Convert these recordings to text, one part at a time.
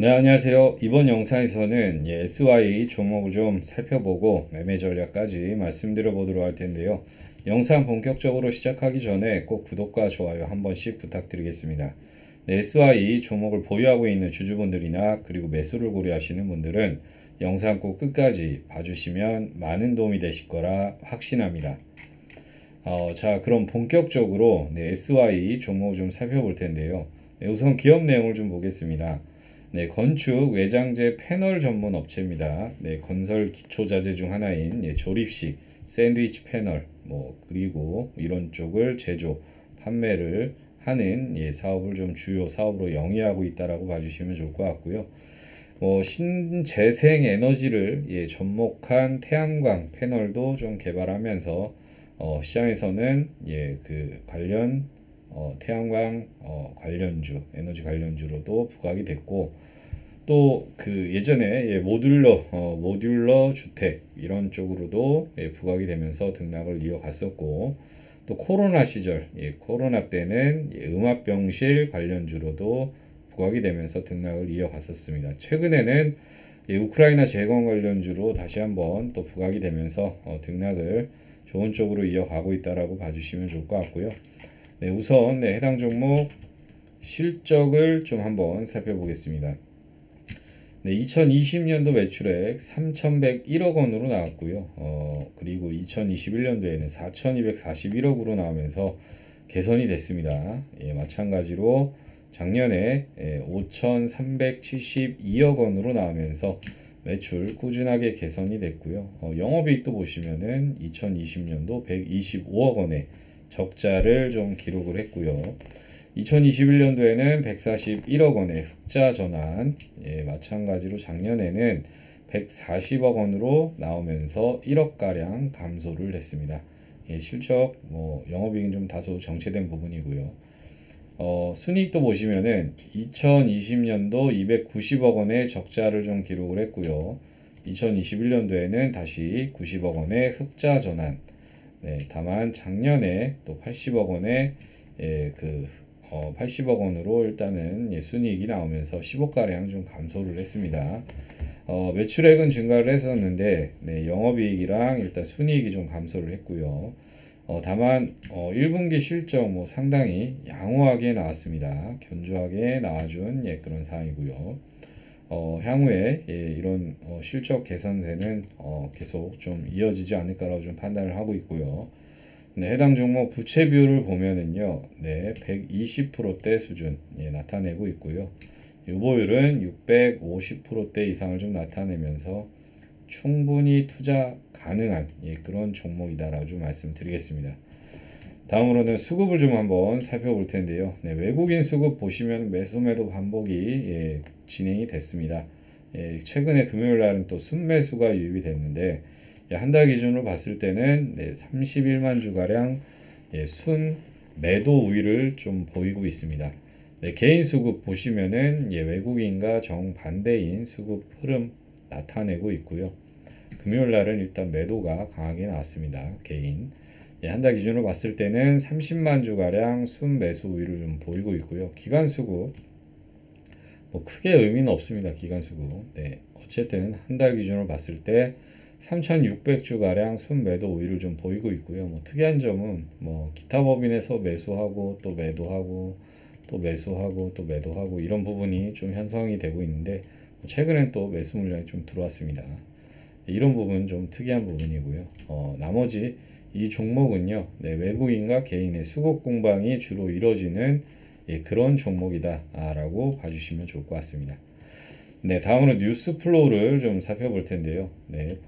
네, 안녕하세요. 이번 영상에서는 예, SY 종목을 좀 살펴보고 매매 전략까지 말씀드려 보도록 할 텐데요. 영상 본격적으로 시작하기 전에 꼭 구독과 좋아요 한 번씩 부탁드리겠습니다. 네, SY 종목을 보유하고 있는 주주분들이나 그리고 매수를 고려하시는 분들은 영상 꼭 끝까지 봐주시면 많은 도움이 되실 거라 확신합니다. 어, 자, 그럼 본격적으로 네, SY 종목을 좀 살펴볼 텐데요. 네, 우선 기업 내용을 좀 보겠습니다. 네, 건축 외장재 패널 전문 업체입니다. 네, 건설 기초 자재 중 하나인 예, 조립식 샌드위치 패널 뭐 그리고 이런 쪽을 제조 판매를 하는 예, 사업을 좀 주요 사업으로 영위하고 있다라고 봐주시면 좋을 것 같고요. 뭐 신재생 에너지를 예, 접목한 태양광 패널도 좀 개발하면서 어, 시장에서는 예, 그 관련 어, 태양광 어, 관련주, 에너지 관련주로도 부각이 됐고 또 그 예전에 예, 모듈러 어, 모듈러 주택 이런 쪽으로도 예, 부각이 되면서 등락을 이어갔었고 또 코로나 시절 예, 코로나 때는 예, 음압병실 관련주로도 부각이 되면서 등락을 이어갔었습니다. 최근에는 예, 우크라이나 재건 관련주로 다시 한번 또 부각이 되면서 어, 등락을 좋은 쪽으로 이어가고 있다라고 봐주시면 좋을 것 같고요. 네, 우선 네, 해당 종목 실적을 좀 한번 살펴보겠습니다. 네, 2020년도 매출액 3,101억 원으로 나왔고요. 어, 그리고 2021년도에는 4,241억으로 나오면서 개선이 됐습니다. 예, 마찬가지로 작년에 예, 5,372억 원으로 나오면서 매출 꾸준하게 개선이 됐고요. 어, 영업이익도 보시면은 2020년도 125억 원의 적자를 좀 기록을 했고요. 2021년도에는 141억 원의 흑자 전환, 예, 마찬가지로 작년에는 140억 원으로 나오면서 1억 가량 감소를 했습니다. 예, 실적 뭐 영업이익은 좀 다소 정체된 부분이고요. 어, 순이익도 보시면은 2020년도 290억 원의 적자를 좀 기록을 했고요. 2021년도에는 다시 90억 원의 흑자 전환. 네, 다만 작년에 또 80억 원의 예, 그 어, 80억 원으로 일단은 예, 순이익이 나오면서 10억가량 좀 감소를 했습니다. 어, 매출액은 증가를 했었는데 네, 영업이익이랑 일단 순이익이 좀 감소를 했고요. 어, 다만 어, 1분기 실적 뭐 상당히 양호하게 나왔습니다. 견조하게 나와준 예, 그런 사항이고요. 어, 향후에 예, 이런 어, 실적 개선세는 어, 계속 좀 이어지지 않을까라고 좀 판단을 하고 있고요. 네, 해당 종목 부채 비율을 보면은요, 네, 120%대 수준 예, 나타내고 있고요. 유보율은 650%대 이상을 좀 나타내면서 충분히 투자 가능한 예, 그런 종목이다라고 좀 말씀드리겠습니다. 다음으로는 수급을 좀 한번 살펴볼 텐데요. 네, 외국인 수급 보시면 매수 매도 반복이 예, 진행이 됐습니다. 예, 최근에 금요일 날은 또 순매수가 유입이 됐는데 예, 한달 기준으로 봤을 때는 네, 31만 주가량 예, 순 매도 우위를 좀 보이고 있습니다. 네, 개인 수급 보시면은 예, 외국인과 정반대인 수급 흐름 나타내고 있고요. 금요일 날은 일단 매도가 강하게 나왔습니다. 개인. 예, 한달 기준으로 봤을 때는 30만 주가량 순 매수 우위를 좀 보이고 있고요. 기간 수급 뭐 크게 의미는 없습니다. 기간 수급. 네. 어쨌든 한 달 기준으로 봤을 때 3,600주 가량 순 매도 우위를 좀 보이고 있고요. 뭐 특이한 점은 뭐 기타 법인에서 매수하고 또 매도하고 또 매수하고 또 매도하고 이런 부분이 좀 형성이 되고 있는데 뭐 최근엔 또 매수 물량이 좀 들어왔습니다. 이런 부분 좀 특이한 부분이고요. 어, 나머지 이 종목은요, 네, 외국인과 개인의 수급 공방이 주로 이루어지는 예, 그런 종목이다라고 봐주시면 좋을 것 같습니다. 네, 다음으로 news flow를 좀 살펴볼 텐데요. 네,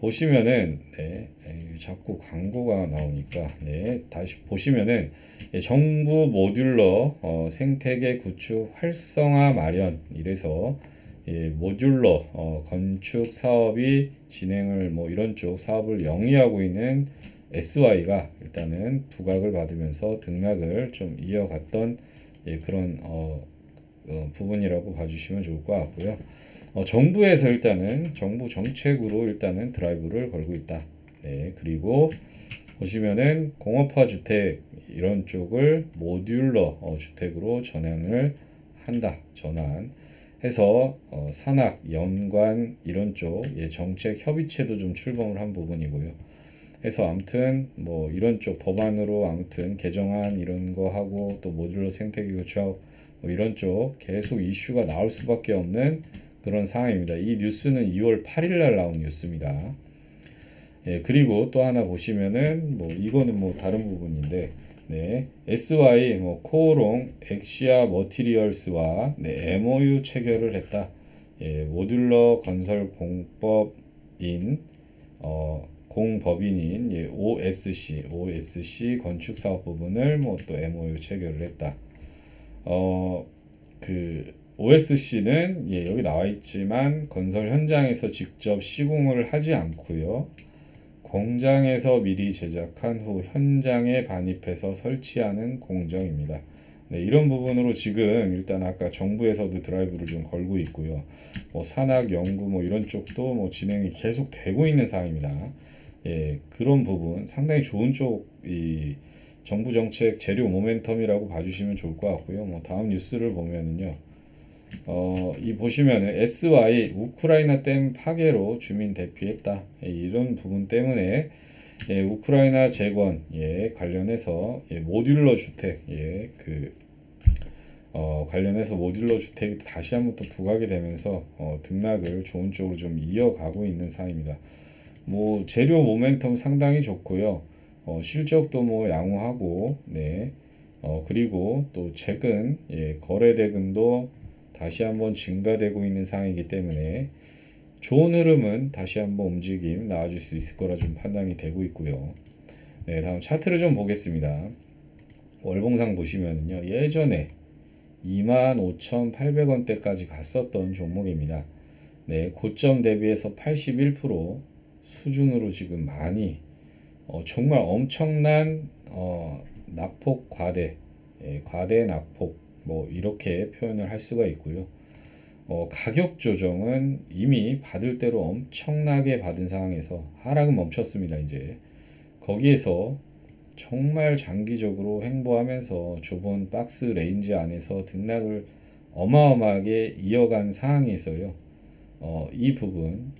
보시면은 네, 에이, 자꾸 광고가 나오니까 네, 다시 보시면은 예, 정부 modular 어, 생태계 구축 활성화 마련 이래서 예, modular 어, 건축 사업이 진행을 뭐 이런 쪽 사업을 영위하고 있는 SY가 일단은 부각을 받으면서 등락을 좀 이어갔던 예, 그런 어, 어, 부분이라고 봐주시면 좋을 것 같고요. 어, 정부에서 일단은 정부 정책으로 일단은 드라이브를 걸고 있다. 네, 그리고 보시면은 공업화 주택 이런 쪽을 모듈러 어, 주택으로 전환을 한다. 전환. 해서 어, 산학, 연관 이런 쪽 예, 정책 협의체도 좀 출범을 한 부분이고요. 해서 아무튼 뭐 이런 쪽 법안으로 아무튼 개정안 이런 거 하고 또 모듈러 생태계 교체하고 뭐 이런 쪽 계속 이슈가 나올 수밖에 없는 그런 상황입니다. 이 뉴스는 2월 8일 날 나온 뉴스입니다. 예, 그리고 또 하나 보시면은 뭐 이거는 뭐 다른 부분인데 네, SY 뭐 코오롱 엑시아 머티리얼스와 네, MOU 체결을 했다. 예, 모듈러 건설 공법인 어, 공법인인 예, OSC OSC 건축 사업 부분을 뭐 또 MOU 체결을 했다. 어, 그 OSC는 예, 여기 나와 있지만 건설 현장에서 직접 시공을 하지 않고요. 공장에서 미리 제작한 후 현장에 반입해서 설치하는 공정입니다. 네, 이런 부분으로 지금 일단 아까 정부에서도 드라이브를 좀 걸고 있고요. 뭐 산학 연구 뭐 이런 쪽도 뭐 진행이 계속 되고 있는 상황입니다. 예, 그런 부분 상당히 좋은 쪽이 정부 정책 재료 모멘텀이라고 봐주시면 좋을 것 같고요. 뭐 다음 뉴스를 보면은요. 어, 이 보시면은 SY 우크라이나 댐 파괴로 주민 대피했다. 예, 이런 부분 때문에 예, 우크라이나 재건 예, 관련해서 예, 모듈러 주택 예, 그 어, 관련해서 모듈러 주택이 다시 한번 또 부각이 되면서 어, 등락을 좋은 쪽으로 좀 이어가고 있는 상황입니다. 뭐 재료 모멘텀 상당히 좋고요. 어, 실적도 뭐 양호하고 네. 어, 그리고 또 최근 예, 거래 대금도 다시 한번 증가되고 있는 상황이기 때문에 좋은 흐름은 다시 한번 움직임 나와줄 수 있을 거라 좀 판단이 되고 있고요. 네, 다음 차트를 좀 보겠습니다. 월봉상 보시면은요, 예전에 25,800원대까지 갔었던 종목입니다. 네, 고점 대비해서 81% 수준으로 지금 많이 어, 정말 엄청난 어, 낙폭 과대, 예, 과대 낙폭 뭐 이렇게 표현을 할 수가 있고요. 어, 가격 조정은 이미 받을 대로 엄청나게 받은 상황에서 하락은 멈췄습니다. 이제 거기에서 정말 장기적으로 횡보하면서 좁은 box range 안에서 등락을 어마어마하게 이어간 상황에서요. 어, 이 부분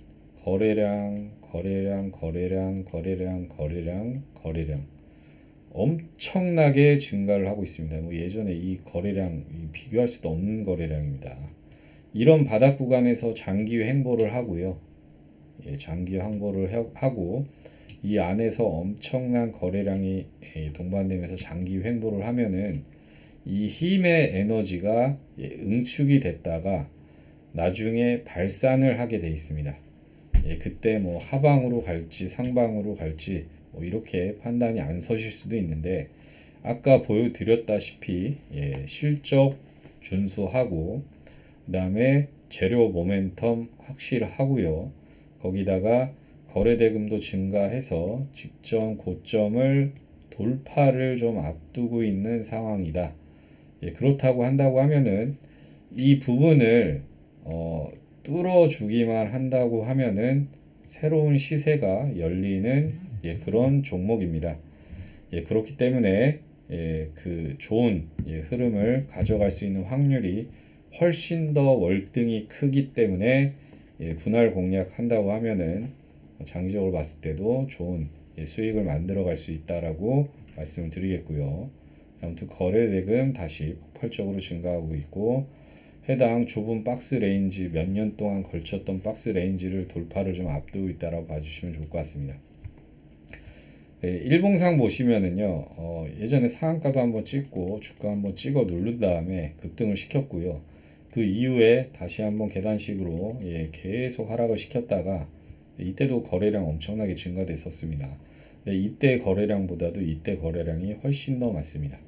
거래량, 거래량, 거래량, 거래량, 거래량, 거래량 엄청나게 증가를 하고 있습니다. 뭐 예전에 이 거래량 비교할 수도 없는 거래량입니다. 이런 바닥 구간에서 장기 횡보를 하고요. 예, 장기 항보를 하고 이 안에서 엄청난 거래량이 예, 동반되면서 장기 횡보를 하면은 이 힘의 에너지가 예, 응축이 됐다가 나중에 발산을 하게 돼 있습니다. 예, 그때 뭐 하방으로 갈지 상방으로 갈지 뭐 이렇게 판단이 안 서실 수도 있는데 아까 보여드렸다시피 예, 실적 준수하고 그 다음에 재료 모멘텀 확실하고요. 거기다가 거래대금도 증가해서 직전 고점을 돌파를 좀 앞두고 있는 상황이다. 예, 그렇다고 한다고 하면은 이 부분을 어, 뚫어주기만 한다고 하면은 새로운 시세가 열리는 예, 그런 종목입니다. 예, 그렇기 때문에 예, 그 좋은 예, 흐름을 가져갈 수 있는 확률이 훨씬 더 월등히 크기 때문에 예, 분할 공략한다고 하면은 장기적으로 봤을 때도 좋은 예, 수익을 만들어 갈 수 있다라고 말씀을 드리겠고요. 아무튼 거래 대금 다시 폭발적으로 증가하고 있고 해당 좁은 box range 몇 년 동안 걸쳤던 box range를 돌파를 좀 앞두고 있다라고 봐주시면 좋을 것 같습니다. 네, 일봉상 보시면은요, 어, 예전에 상한가도 한번 찍고 주가 한번 찍어 누른 다음에 급등을 시켰고요. 그 이후에 다시 한번 계단식으로 예, 계속 하락을 시켰다가 이때도 거래량 엄청나게 증가됐었습니다. 네, 이때 거래량보다도 이때 거래량이 훨씬 더 많습니다.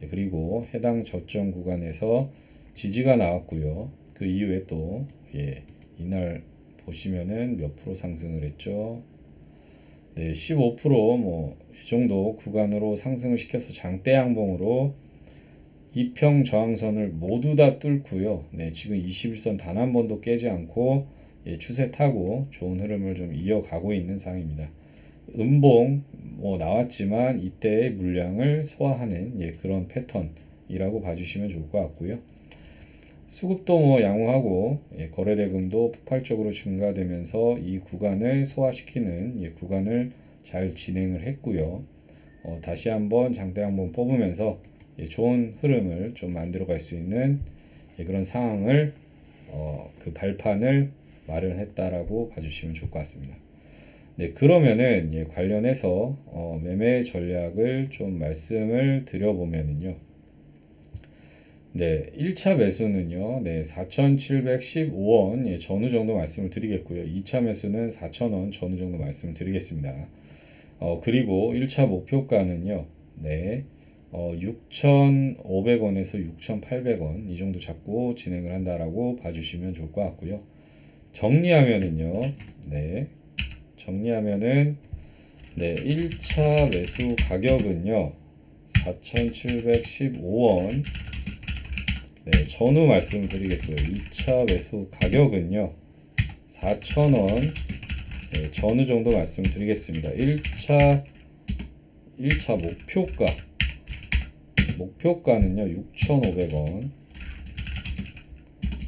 네, 그리고 해당 저점 구간에서 지지가 나왔고요. 그 이후에 또 예, 이날 보시면은 몇 프로 상승을 했죠. 네, 15%뭐 이 정도 구간으로 상승을 시켜서 장대 양봉으로 이평 저항선을 모두 다 뚫고요. 네, 지금 21선 단 한 번도 깨지 않고 예, 추세 타고 좋은 흐름을 좀 이어가고 있는 상황입니다. 음봉 뭐 나왔지만 이때의 물량을 소화하는 예, 그런 패턴이라고 봐주시면 좋을 것 같고요. 수급도 뭐 양호하고 예, 거래대금도 폭발적으로 증가되면서 이 구간을 소화시키는 예, 구간을 잘 진행을 했고요. 어, 다시 한번 장대 한번 뽑으면서 예, 좋은 흐름을 좀 만들어 갈 수 있는 예, 그런 상황을 어, 그 발판을 마련했다라고 봐주시면 좋을 것 같습니다. 네, 그러면은 예, 관련해서 어, 매매 전략을 좀 말씀을 드려보면은요. 네, 1차 매수는요, 네, 4,715원 예, 전후 정도 말씀을 드리겠고요. 2차 매수는 4,000원 전후 정도 말씀을 드리겠습니다. 어, 그리고 1차 목표가는요, 네, 어, 6,500원에서 6,800원 이 정도 잡고 진행을 한다라고 봐주시면 좋을 것 같고요. 정리하면은요, 네, 정리하면은 네, 1차 매수 가격은요, 4,715원 네, 전후 말씀을 드리겠고요. 2차 매수 가격은요. 4,000원 네, 전후 정도 말씀을 드리겠습니다. 1차 1차 목표가 목표가는요. 6,500원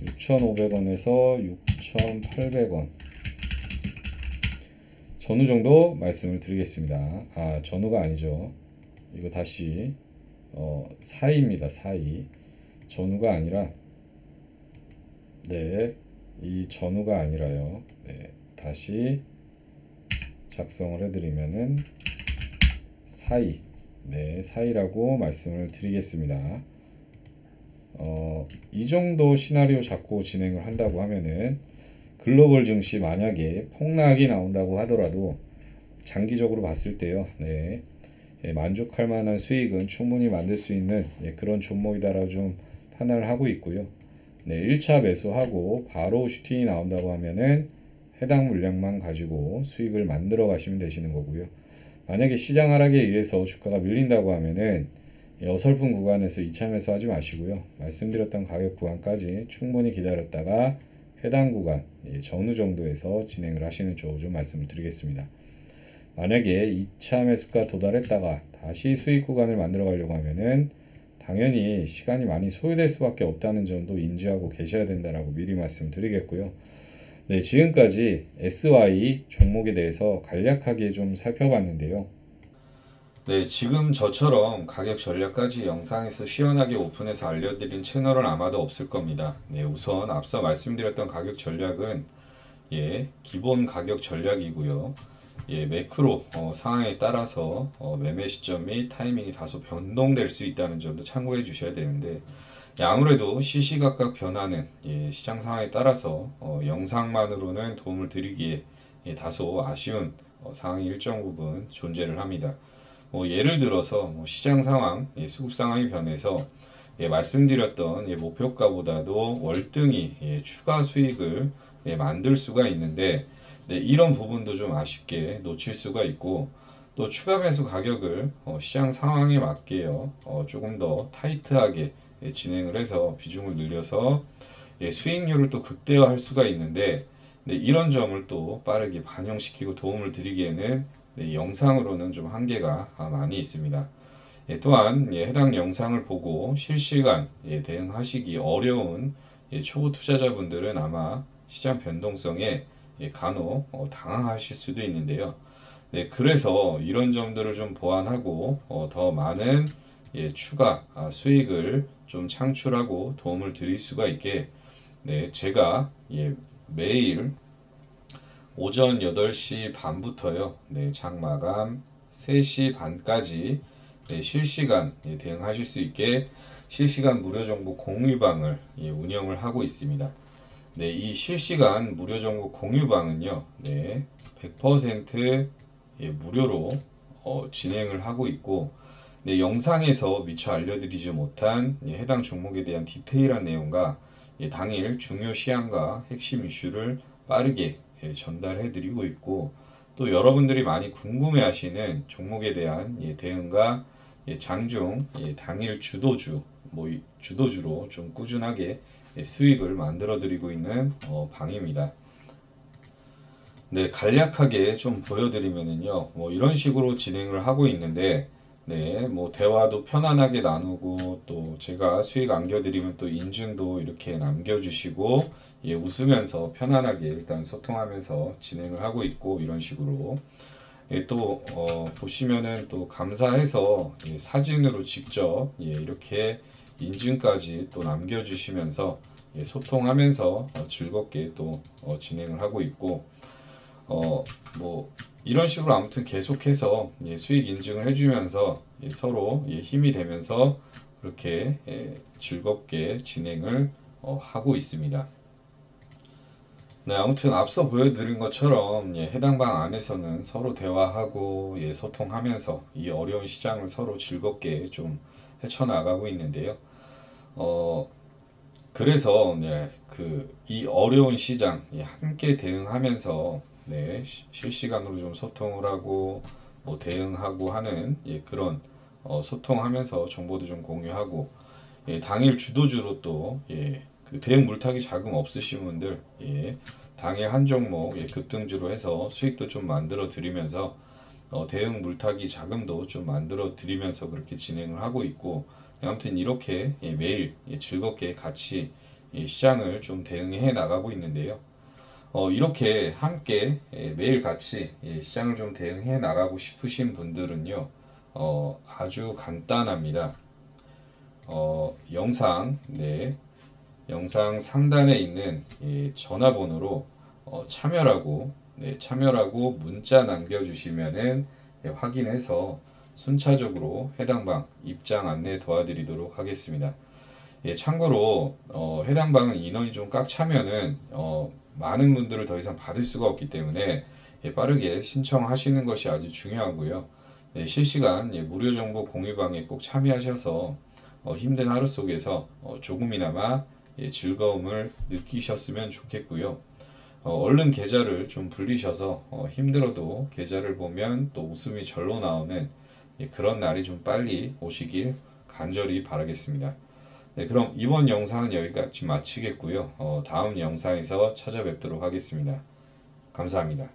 6,500원에서 6,800원 전후 정도 말씀을 드리겠습니다. 아, 전후가 아니죠. 이거 다시 어, 사이입니다. 사이. 전후가 아니라 네, 이 전후가 아니라요. 네, 다시 작성을 해드리면은 사이, 네, 사이라고 말씀을 드리겠습니다. 어, 이 정도 시나리오 잡고 진행을 한다고 하면은 글로벌 증시 만약에 폭락이 나온다고 하더라도 장기적으로 봤을 때요, 네, 예, 만족할 만한 수익은 충분히 만들 수 있는 예, 그런 종목이다라고 좀 판단을 하고 있고요. 네, 1차 매수하고 바로 슈팅이 나온다고 하면은 해당 물량만 가지고 수익을 만들어 가시면 되시는 거고요. 만약에 시장 하락에 의해서 주가가 밀린다고 하면은 어설픈 구간에서 2차 매수하지 마시고요. 말씀드렸던 가격 구간까지 충분히 기다렸다가 해당 구간 예, 전후 정도에서 진행을 하시는 쪽좀 말씀을 드리겠습니다. 만약에 2차 매수가 도달했다가 다시 수익 구간을 만들어 가려고 하면은 당연히 시간이 많이 소요될 수밖에 없다는 점도 인지하고 계셔야 된다라고 미리 말씀드리겠고요. 네, 지금까지 SY 종목에 대해서 간략하게 좀 살펴봤는데요. 네, 지금 저처럼 가격 전략까지 영상에서 시원하게 오픈해서 알려드린 채널은 아마도 없을 겁니다. 네, 우선 앞서 말씀드렸던 가격 전략은 예, 기본 가격 전략이고요. 예, 매크로 어, 상황에 따라서 어, 매매 시점 및 타이밍이 다소 변동될 수 있다는 점도 참고해 주셔야 되는데 예, 아무래도 시시각각 변하는 예, 시장 상황에 따라서 어, 영상만으로는 도움을 드리기에 예, 다소 아쉬운 어, 상황이 일정 부분 존재를 합니다. 뭐 예를 들어서 뭐 시장 상황, 예, 수급 상황이 변해서 예, 말씀드렸던 예, 목표가보다도 월등히 예, 추가 수익을 예, 만들 수가 있는데 네, 이런 부분도 좀 아쉽게 놓칠 수가 있고 또 추가 매수 가격을 어, 시장 상황에 맞게요 어, 조금 더 타이트하게 예, 진행을 해서 비중을 늘려서 예, 수익률을 또 극대화할 수가 있는데 네, 이런 점을 또 빠르게 반영시키고 도움을 드리기에는 네, 영상으로는 좀 한계가 아, 많이 있습니다. 예, 또한 예, 해당 영상을 보고 실시간 예, 대응하시기 어려운 예, 초보 투자자분들은 아마 시장 변동성에 예, 간혹 어, 당황하실 수도 있는데요. 네, 그래서 이런 점들을 좀 보완하고 어, 더 많은 예, 추가 아, 수익을 좀 창출하고 도움을 드릴 수가 있게 네, 제가 예, 매일 오전 8시 반부터요. 네, 장 마감 3시 반까지 네, 실시간 예, 대응하실 수 있게 실시간 무료 정보 공유방을 예, 운영을 하고 있습니다. 네, 이 실시간 무료 정보 공유방은요, 네, 100% 예, 무료로 어, 진행을 하고 있고, 네, 영상에서 미처 알려드리지 못한 예, 해당 종목에 대한 디테일한 내용과 예, 당일 중요 시황과 핵심 이슈를 빠르게 예, 전달해드리고 있고, 또 여러분들이 많이 궁금해하시는 종목에 대한 예, 대응과 예, 장중 예, 당일 주도주, 뭐 주도주로 좀 꾸준하게 예, 수익을 만들어 드리고 있는 어, 방입니다. 네, 간략하게 좀 보여드리면은요, 뭐 이런 식으로 진행을 하고 있는데, 네, 뭐 대화도 편안하게 나누고 또 제가 수익 안겨드리면 또 인증도 이렇게 남겨주시고 예, 웃으면서 편안하게 일단 소통하면서 진행을 하고 있고 이런 식으로 예, 또 어, 보시면은 또 감사해서 예, 사진으로 직접 예, 이렇게 인증까지 또 남겨주시면서 예, 소통하면서 어, 즐겁게 또 어, 진행을 하고 있고 어, 뭐 이런 식으로 아무튼 계속해서 예, 수익 인증을 해주면서 예, 서로 예, 힘이 되면서 그렇게 예, 즐겁게 진행을 어, 하고 있습니다. 네, 아무튼 앞서 보여드린 것처럼 예, 해당 방 안에서는 서로 대화하고 예, 소통하면서 이 어려운 시장을 서로 즐겁게 좀 헤쳐나가고 있는데요. 어, 그래서 네, 그 이 어려운 시장 예, 함께 대응하면서 네, 시- 실시간으로 좀 소통을 하고 뭐 대응하고 하는 예, 그런 어, 소통하면서 정보도 좀 공유하고 예, 당일 주도주로 또 예, 그 대응 물타기 자금 없으신 분들 예, 당일 한 종목 예, 급등주로 해서 수익도 좀 만들어 드리면서 어, 대응 물타기 자금도 좀 만들어 드리면서 그렇게 진행을 하고 있고 아무튼 이렇게 예, 매일 예, 즐겁게 같이 예, 시장을 좀 대응해 나가고 있는데요. 어, 이렇게 함께 예, 매일 같이 예, 시장을 좀 대응해 나가고 싶으신 분들은요, 어, 아주 간단합니다. 어, 영상, 네, 영상 상단에 있는 예, 전화번호로 어, 참여라고, 네, 참여라고 문자 남겨주시면은 예, 확인해서 순차적으로 해당 방 입장 안내 도와드리도록 하겠습니다. 예, 참고로 어, 해당 방은 인원이 좀 꽉 차면은 어, 많은 분들을 더 이상 받을 수가 없기 때문에 예, 빠르게 신청하시는 것이 아주 중요하고요. 네, 실시간 예, 무료 정보 공유방에 꼭 참여하셔서 어, 힘든 하루 속에서 어, 조금이나마 예, 즐거움을 느끼셨으면 좋겠고요. 어, 얼른 계좌를 좀 불리셔서 어, 힘들어도 계좌를 보면 또 웃음이 절로 나오는 예, 그런 날이 좀 빨리 오시길 간절히 바라겠습니다. 네, 그럼 이번 영상은 여기까지 마치겠고요. 어, 다음 영상에서 찾아뵙도록 하겠습니다. 감사합니다.